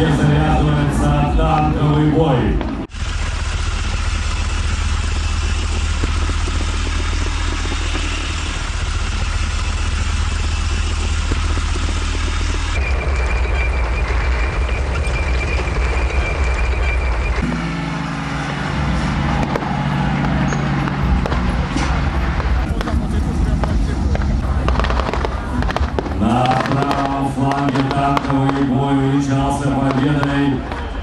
где завязывается танковый бой. Thank you.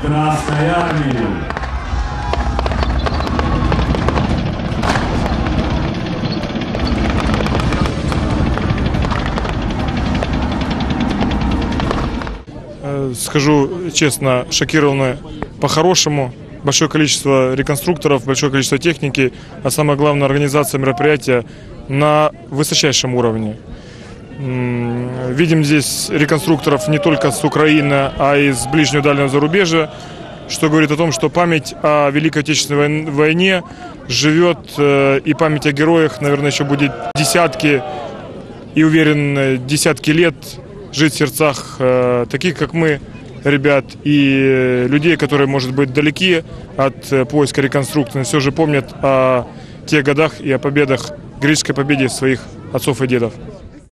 Красной Армии. Э, Скажу честно, шокированы по-хорошему. Большое количество реконструкторов, большое количество техники, а самое главное организация мероприятия на высочайшем уровне. Видим здесь реконструкторов не только с Украины, а и с ближнего дальнего зарубежья, что говорит о том, что память о Великой Отечественной войн- войне живет, э, и память о героях, наверное, еще будет десятки и уверен, десятки лет жить в сердцах э, таких, как мы, ребят, и э, людей, которые, может быть, далеки от поиска реконструкции, но все же помнят о тех годах и о победах, греческой победе своих отцов и дедов.